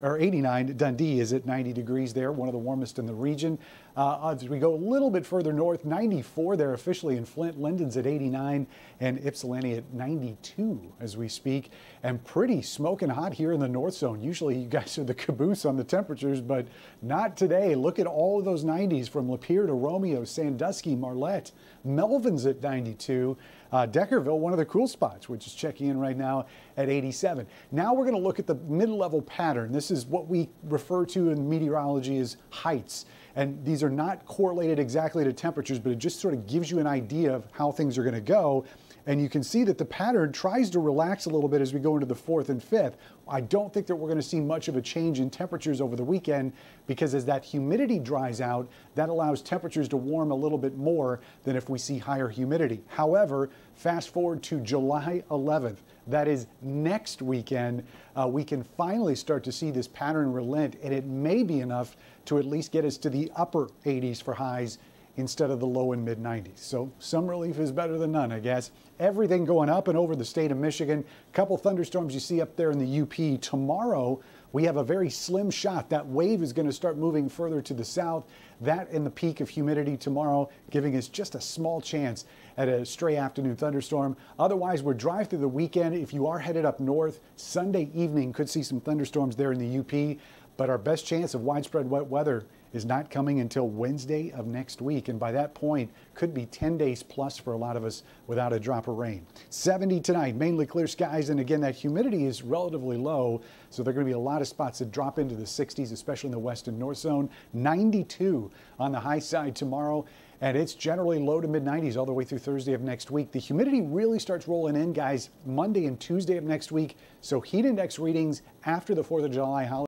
or 89. Dundee is at 90 degrees there, one of the warmest in the region. Uh, as we go a little bit further north, 94 there officially in Flint. Linden's at 89 and Ypsilanti at 92 as we speak. And pretty smoking hot here in the north zone. Usually you guys are the caboose on the temperatures, but not today. Look at all of those 90s from Lapeer to Romeo, Sandusky, Marlette. Melvin's at 92. Uh, Deckerville, one of the cool spots, which is checking in right now at 87. Now we're going to look at the mid-level pattern. This is what we refer to in meteorology as heights. And these are not correlated exactly to temperatures, but it just sort of gives you an idea of how things are going to go. And you can see that the pattern tries to relax a little bit as we go into the fourth and fifth. I don't think that we're going to see much of a change in temperatures over the weekend because as that humidity dries out, that allows temperatures to warm a little bit more than if we see higher humidity. However, fast forward to July 11th, that is next weekend, uh, we can finally start to see this pattern relent, and it may be enough to at least get us to the upper 80s for highs instead of the low and mid 90s. So some relief is better than none, I guess. Everything going up and over the state of Michigan. Couple thunderstorms you see up there in the UP. Tomorrow, we have a very slim shot. That wave is going to start moving further to the south. That and the peak of humidity tomorrow, giving us just a small chance at a stray afternoon thunderstorm. Otherwise, we're dry through the weekend. If you are headed up north, Sunday evening could see some thunderstorms there in the UP. But our best chance of widespread wet weather is not coming until Wednesday of next week. And by that point, could be 10 days plus for a lot of us without a drop of rain. 70 tonight, mainly clear skies. And again, that humidity is relatively low. So there are going to be a lot of spots that drop into the 60s, especially in the west and north zone. 92 on the high side tomorrow. And it's generally low to mid 90s all the way through Thursday of next week. The humidity really starts rolling in, guys, Monday and Tuesday of next week. So heat index readings after the 4th of July holiday.